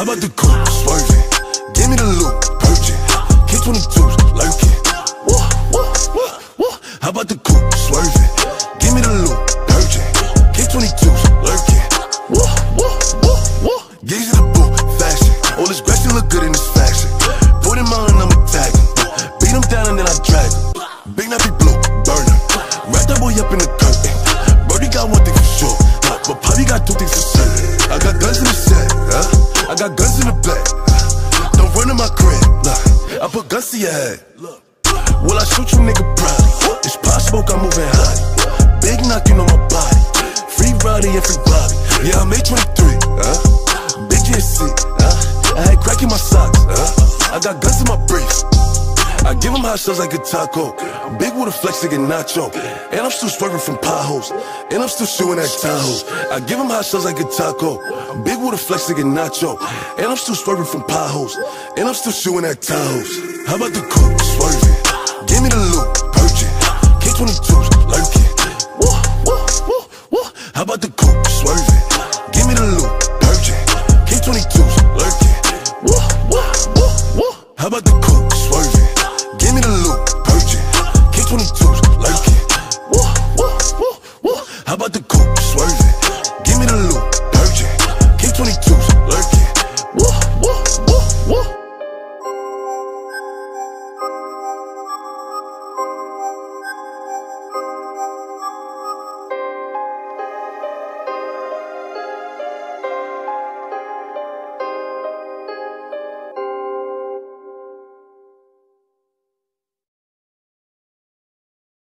How about the coupe swerving? Give me the loot, purging. K22s lurking. Woo, woo, woo, woo. How about the coupe swerving? Give me the loot, purging. K22s lurking. Woo, woo, woo, woo. Gaze at the boot, fashion. All this Gretchen look good in this fashion. Put him on and I'm attacking. Beat him down and then I drag him. Big nappy blue, burner. Wrap that boy up in the curtain. Birdie got one thing for sure, but Poppy got two things for certain. I got guns in the got guns in the back. Don't run in my crib, look. I put guns to your head. Will I shoot you, nigga? Probably. It's pop smoke, I'm moving high. Big knocking on my body. Free Rowdy and free Bobby. Yeah, I'm 823, huh? Big GSC, huh? I had crack in my socks, huh? I got guns in my briefs. I give them hot shots like a taco. Big with a flex like a nacho. And I'm still swerving from potholes. And I'm still shooting at Tahoe. I give them hot shots like a taco. Big with a flex like a nacho. And I'm still swerving from potholes. And I'm still shooting at Tahoes. How about the coupe swerving? Give me the loot, purge it. K22s lurking. How about the coupe swerving? Give me the loop, purge it. K22s lurking. How about the How about the coupe swerving? Give me the loop, purging. K22.